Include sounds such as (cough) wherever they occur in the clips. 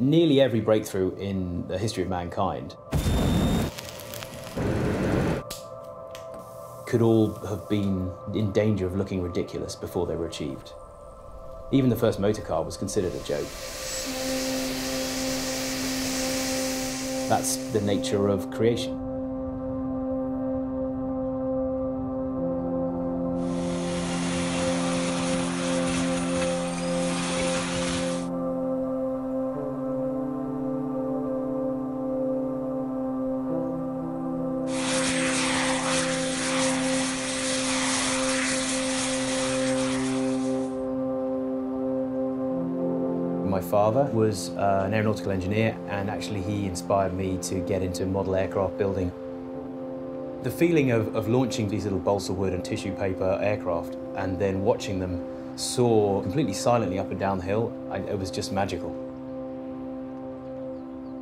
Nearly every breakthrough in the history of mankind could all have been in danger of looking ridiculous before they were achieved. Even the first motor car was considered a joke. That's the nature of creation. Father was uh, an aeronautical engineer and actually he inspired me to get into model aircraft building. The feeling of, of launching these little balsa wood and tissue paper aircraft and then watching them soar completely silently up and down the hill, I, it was just magical.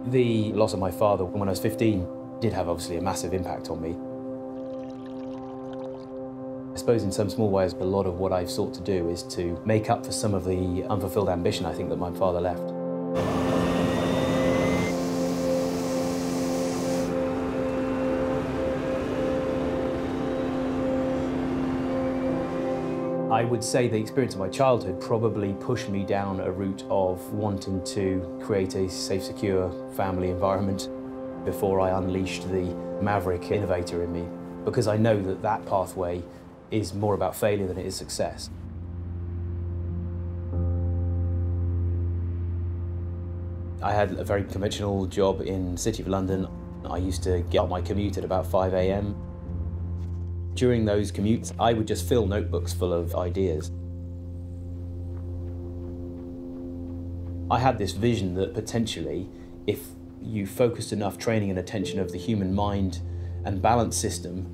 The loss of my father when I was 15 did have obviously a massive impact on me. Suppose in some small ways, a lot of what I've sought to do is to make up for some of the unfulfilled ambition I think that my father left. I would say the experience of my childhood probably pushed me down a route of wanting to create a safe, secure family environment before I unleashed the maverick innovator in me, because I know that that pathway is more about failure than it is success. I had a very conventional job in City of London. I used to get on my commute at about 5 a.m. During those commutes, I would just fill notebooks full of ideas. I had this vision that potentially, if you focused enough training and attention of the human mind and balance system,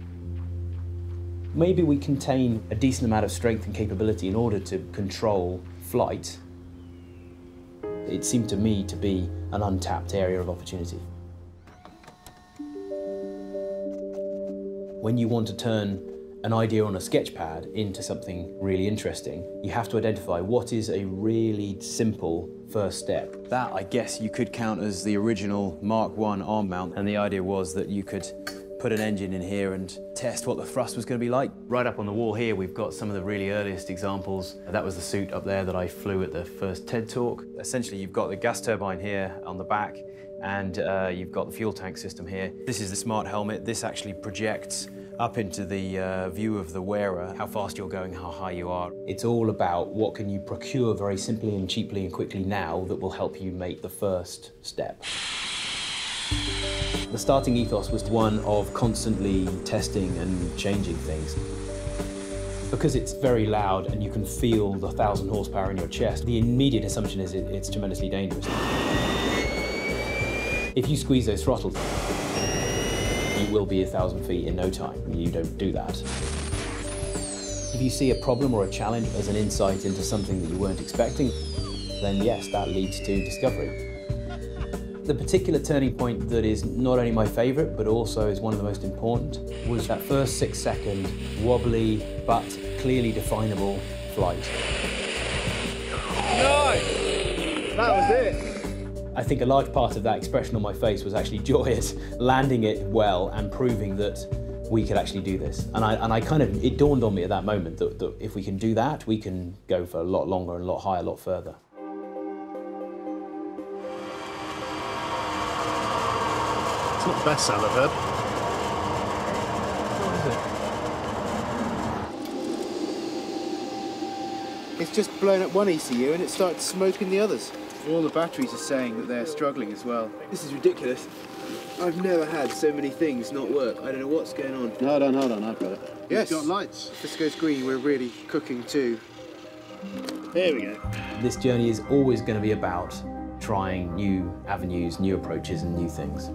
maybe we contain a decent amount of strength and capability in order to control flight. It seemed to me to be an untapped area of opportunity. When you want to turn an idea on a sketch pad into something really interesting, you have to identify what is a really simple first step. That, I guess, you could count as the original Mark I arm mount, and the idea was that you could put an engine in here and test what the thrust was going to be like. Right up on the wall here, we've got some of the really earliest examples. That was the suit up there that I flew at the first TED Talk. Essentially, you've got the gas turbine here on the back, and uh, you've got the fuel tank system here. This is the smart helmet. This actually projects up into the uh, view of the wearer, how fast you're going, how high you are. It's all about what can you procure very simply and cheaply and quickly now that will help you make the first step. The starting ethos was one of constantly testing and changing things. Because it's very loud and you can feel the thousand horsepower in your chest, the immediate assumption is it, it's tremendously dangerous. If you squeeze those throttles, you will be a thousand feet in no time. You don't do that. If you see a problem or a challenge as an insight into something that you weren't expecting, then yes, that leads to discovery. The particular turning point that is not only my favourite, but also is one of the most important, was that first six second wobbly but clearly definable flight. Nice! That was it. I think a large part of that expression on my face was actually (laughs) joyous, landing it well and proving that we could actually do this. And I, and I kind of, it dawned on me at that moment that, that if we can do that, we can go for a lot longer and a lot higher, a lot further. It's not the best sound I've heard. What is it? It's just blown up one ECU and it started smoking the others. All the batteries are saying that they're struggling as well. This is ridiculous. I've never had so many things not work. I don't know what's going on. Hold on, hold on, I've got it. Yes. It's got lights. If this goes green, we're really cooking too. There we go. This journey is always going to be about trying new avenues, new approaches, and new things.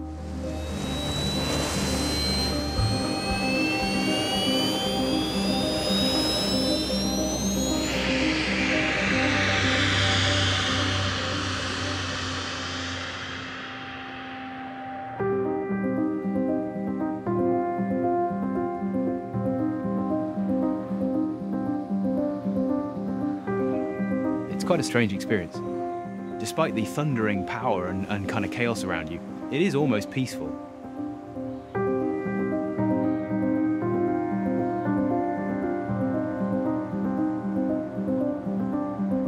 Quite a strange experience. Despite the thundering power and, and kind of chaos around you, it is almost peaceful.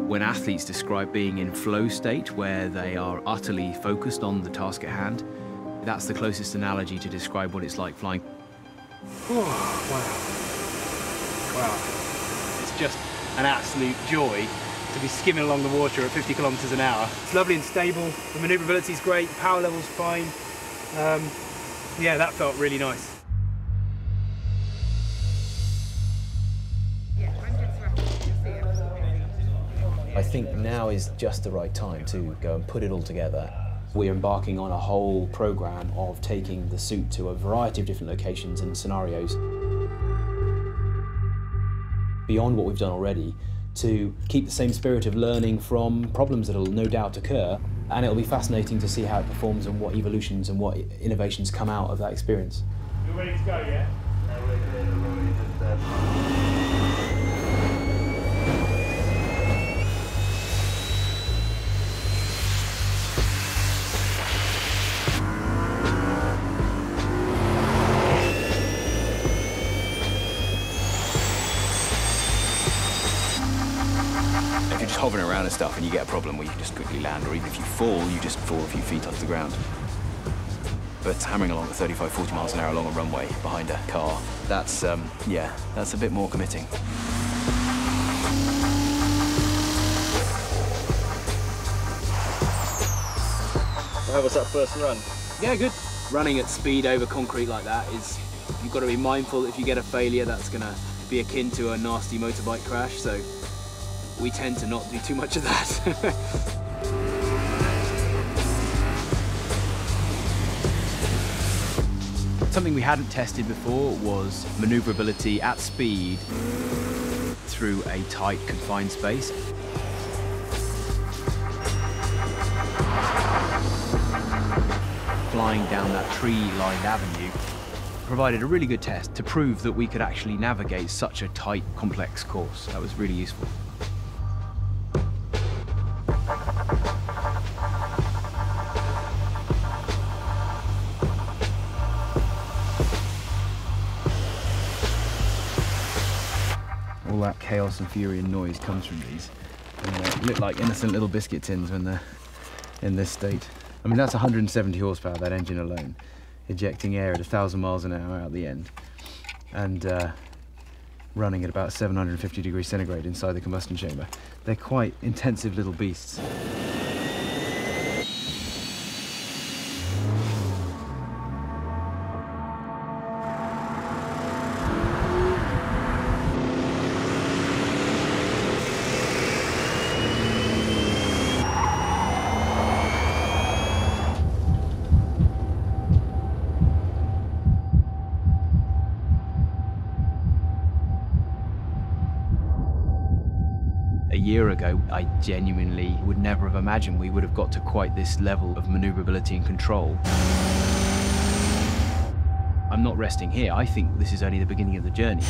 When athletes describe being in flow state, where they are utterly focused on the task at hand, that's the closest analogy to describe what it's like flying. Oh, wow. Wow. It's just an absolute joy to be skimming along the water at 50 kilometers an hour. It's lovely and stable. The maneuverability is great. Power level's fine. Um, yeah, that felt really nice. I think now is just the right time to go and put it all together. We're embarking on a whole program of taking the suit to a variety of different locations and scenarios. Beyond what we've done already, to keep the same spirit of learning from problems that will no doubt occur. And it'll be fascinating to see how it performs and what evolutions and what innovations come out of that experience. You're ready to go, yeah? Hovering around and stuff and you get a problem where you can just quickly land, or even if you fall, you just fall a few feet off the ground. But hammering along at 35, 40 miles an hour along a runway behind a car, that's, um, yeah, that's a bit more committing. How was that first run? Yeah, good. Running at speed over concrete like that is, you've got to be mindful if you get a failure, that's going to be akin to a nasty motorbike crash. So we tend to not do too much of that. (laughs) Something we hadn't tested before was maneuverability at speed through a tight, confined space. Flying down that tree-lined avenue provided a really good test to prove that we could actually navigate such a tight, complex course. That was really useful. Chaos and fury and noise comes from these. And they look like innocent little biscuit tins when they're in this state. I mean, that's 170 horsepower, that engine alone, ejecting air at 1,000 miles an hour out the end, and uh, running at about 750 degrees centigrade inside the combustion chamber. They're quite intensive little beasts. Year ago, I genuinely would never have imagined we would have got to quite this level of maneuverability and control. I'm not resting here. I think this is only the beginning of the journey.